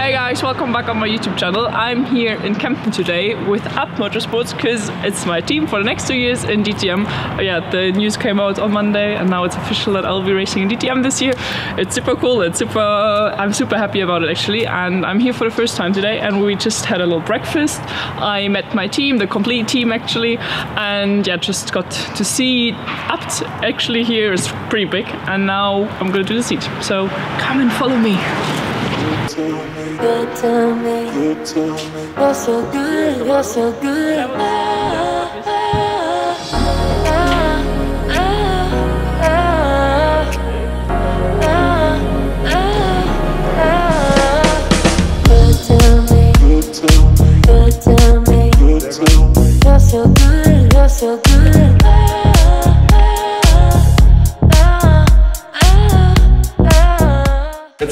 Hey guys, welcome back on my YouTube channel. I'm here in Kempten today with Abt Motorsports because it's my team for the next two years in DTM. Uh, yeah, the news came out on Monday and now it's official that I'll be racing in DTM this year. It's super cool. It's super. I'm super happy about it actually, and I'm here for the first time today. And we just had a little breakfast. I met my team, the complete team actually, and yeah, just got to see Abt actually here is pretty big, and now I'm gonna do the seat. So come and follow me. Good to me. You're so good, you're so good. Ah,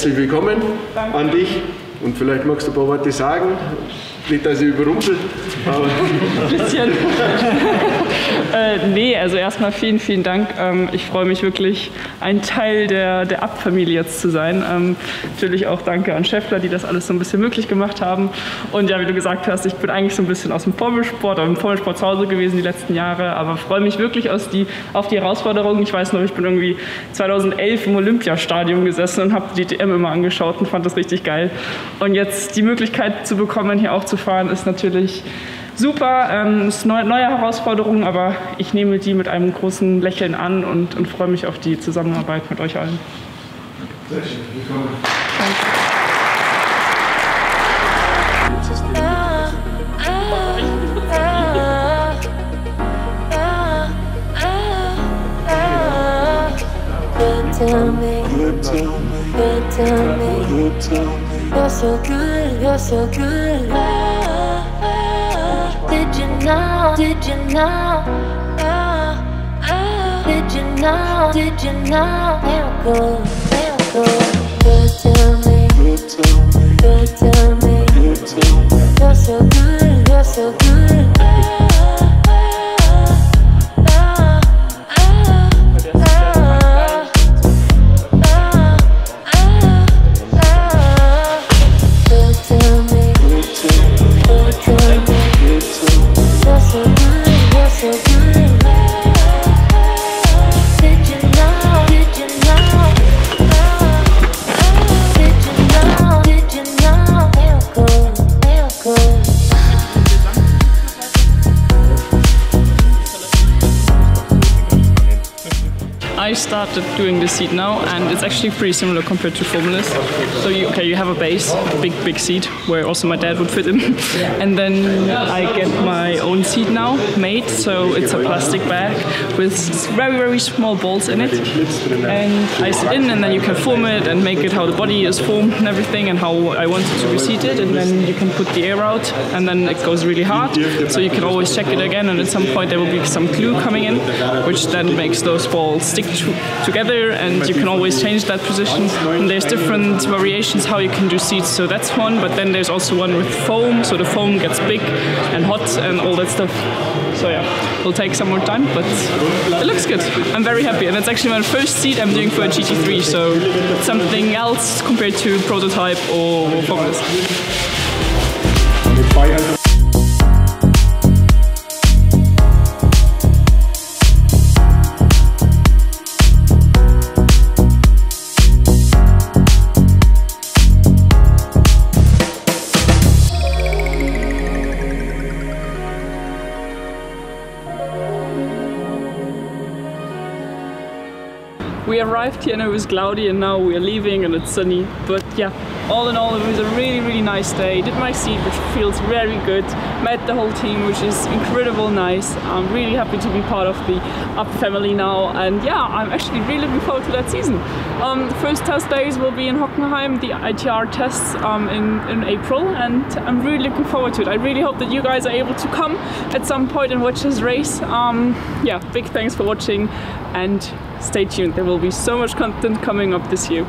Herzlich willkommen an dich und vielleicht magst du ein paar Worte sagen. Nicht, dass ich überrumpel, aber bisschen. äh, nee, also erstmal vielen, vielen Dank. Ähm, ich freue mich wirklich, ein Teil der, der Ab-Familie jetzt zu sein. Ähm, natürlich auch danke an Schäffler, die das alles so ein bisschen möglich gemacht haben. Und ja, wie du gesagt hast, ich bin eigentlich so ein bisschen aus dem Formelsport, oder im Formelsport zu Hause gewesen die letzten Jahre, aber freue mich wirklich aus die, auf die Herausforderung. Ich weiß noch, ich bin irgendwie 2011 im Olympiastadion gesessen und habe die DTM immer angeschaut und fand das richtig geil. Und jetzt die Möglichkeit zu bekommen, hier auch zu fahren, ist natürlich super. Ähm, es ist eine neue Herausforderung, aber ich nehme die mit einem großen Lächeln an und, und freue mich auf die Zusammenarbeit mit euch allen. sehr schön. Willkommen. Good to me, good to me. You're so good, you're so good. Did you know? Ah, ah. Did you know? Did you know? Miracle, miracle. Good to me, good to me. You're so good, you're so good. Started doing the seat now, and it's actually pretty similar compared to Formulas. So you, okay, you have a base, a big big seat where also my dad would fit in, and then I get my own seat now made. So it's a plastic bag with very very small balls in it, and I sit in, and then you can form it and make it how the body is formed and everything, and how I want it to be seated, and then you can put the air out, and then it goes really hard. So you can always check it again, and at some point there will be some glue coming in, which then makes those balls stick to, together, and you can always change that position. And there's different variations how you can do seats. So that's one, but then there's also one with foam, so the foam gets big and hot and all that stuff. So yeah, it'll take some more time, but it looks good. I'm very happy, and it's actually my first seat I'm doing for a GT3, so something else compared to prototype or formulas. We arrived here and it was cloudy and now we're leaving and it's sunny. But yeah, all in all it was a really really nice day. Did my seat which feels very good. Met the whole team which is incredible nice. I'm really happy to be part of the Abt family now and yeah, I'm actually really looking forward to that season. Um, the first test days will be in Hockenheim, the ITR tests um, in, in April and I'm really looking forward to it. I really hope that you guys are able to come at some point and watch this race. Um, yeah, big thanks for watching and stay tuned. There will be so much content coming up this year.